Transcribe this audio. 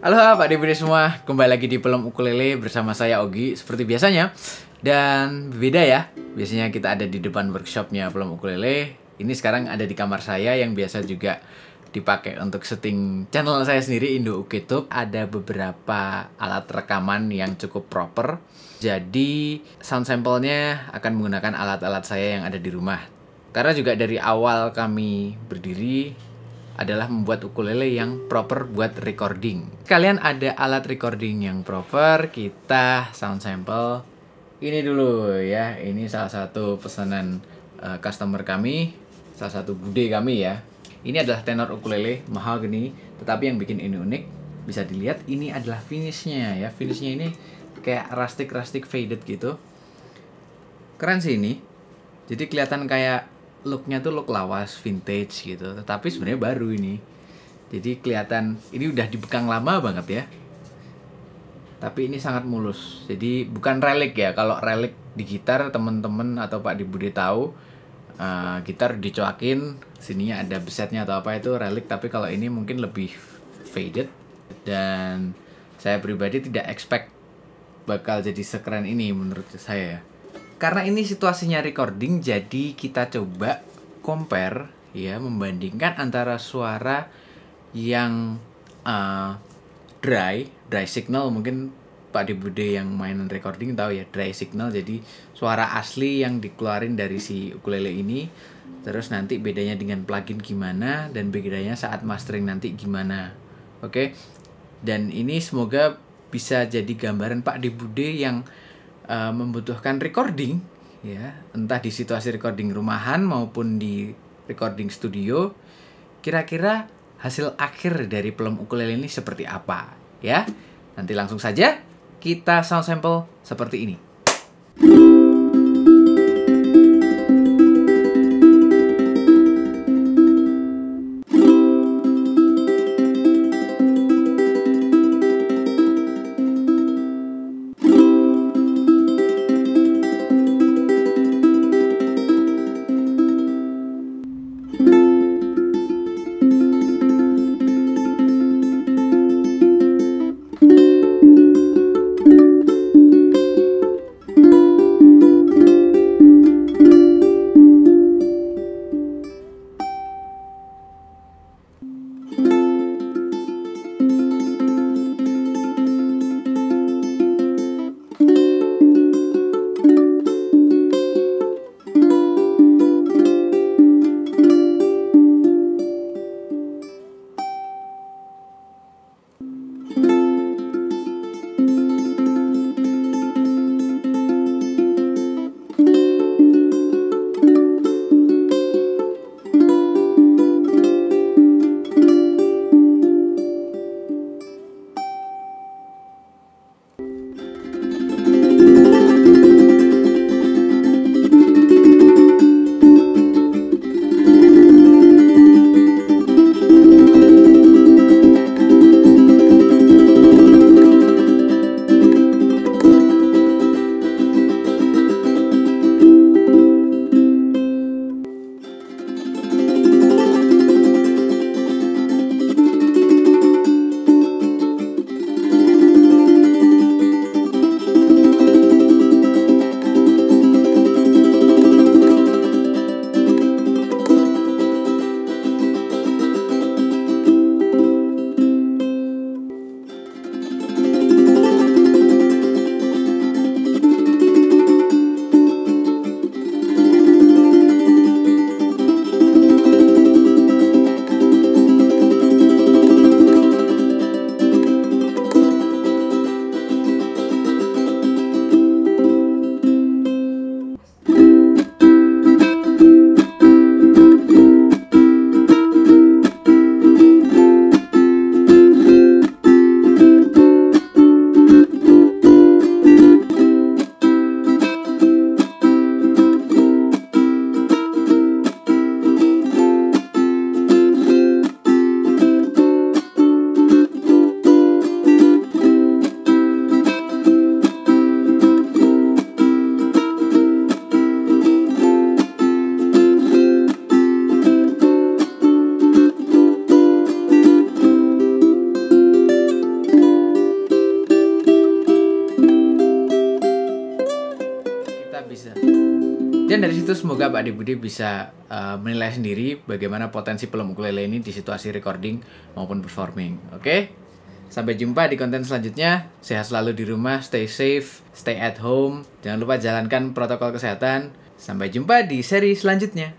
Halo Pak Dibudi semua, kembali lagi di Pelem Ukulele bersama saya Ogi seperti biasanya. Dan beda ya, biasanya kita ada di depan workshopnya Pelem Ukulele. Ini sekarang ada di kamar saya yang biasa juga dipakai untuk setting channel saya sendiri Indo Ukitub Ada beberapa alat rekaman yang cukup proper. Jadi sound sample-nya akan menggunakan alat-alat saya yang ada di rumah. Karena juga dari awal kami berdiri adalah membuat ukulele yang proper buat recording. Kalian ada alat recording yang proper, kita sound sample ini dulu ya. Ini salah satu pesanan uh, customer kami, salah satu bude kami ya. Ini adalah tenor ukulele mahal gini, tetapi yang bikin ini unik bisa dilihat ini adalah finishnya ya. Finishnya ini kayak rustic rustic faded gitu. Keren sih ini. Jadi kelihatan kayak looknya tuh look lawas vintage gitu. Tetapi sebenarnya baru ini. Jadi kelihatan ini udah dibekang lama banget ya. Tapi ini sangat mulus. Jadi bukan relik ya. Kalau relik di gitar temen-temen atau Pak Dibudi tahu uh, gitar dicuakin sininya ada besetnya atau apa itu relik tapi kalau ini mungkin lebih faded. Dan saya pribadi tidak expect bakal jadi sekeren ini menurut saya ya karena ini situasinya recording jadi kita coba compare ya membandingkan antara suara yang uh, dry dry signal. Mungkin Pak Debude yang main recording tahu ya dry signal. Jadi suara asli yang dikeluarin dari si ukulele ini. Terus nanti bedanya dengan plugin gimana dan bedanya saat mastering nanti gimana. Oke? Okay? dan ini semoga bisa jadi gambaran Pak Debude yang uh, membutuhkan recording ya. Entah di situasi recording rumahan maupun di recording studio kira-kira hasil akhir dari pelem ukulele ini seperti apa ya? Nanti langsung saja kita sound sample seperti ini Dan dari situ semoga Pak Budi bisa uh, menilai sendiri bagaimana potensi pelem ukulele ini di situasi recording maupun performing. Oke? Sampai jumpa di konten selanjutnya. Sehat selalu di rumah, stay safe, stay at home. Jangan lupa jalankan protokol kesehatan. Sampai jumpa di seri selanjutnya.